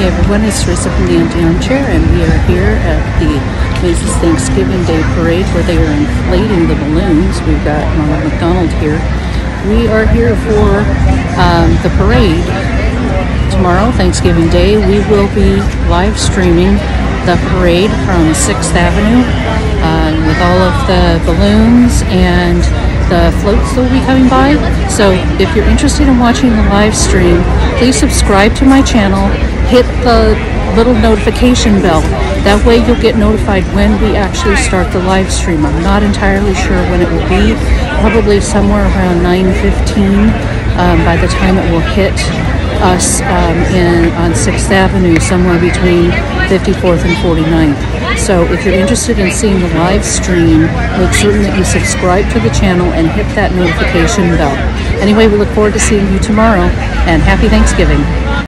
Hey everyone, it's Teresa from the Empty Armchair, and we are here at the Macy's Thanksgiving Day Parade where they are inflating the balloons. We've got Ronald McDonald here. We are here for um, the parade. Tomorrow, Thanksgiving Day, we will be live streaming the parade from 6th Avenue uh, with all of the balloons and the floats that will be coming by. So if you're interested in watching the live stream, please subscribe to my channel, hit the little notification bell. That way you'll get notified when we actually start the live stream. I'm not entirely sure when it will be, probably somewhere around 9.15 um, by the time it will hit us um, in on 6th Avenue, somewhere between 54th and 49th. So if you're interested in seeing the live stream, make certain that you subscribe to the channel and hit that notification bell. Anyway, we look forward to seeing you tomorrow, and happy Thanksgiving.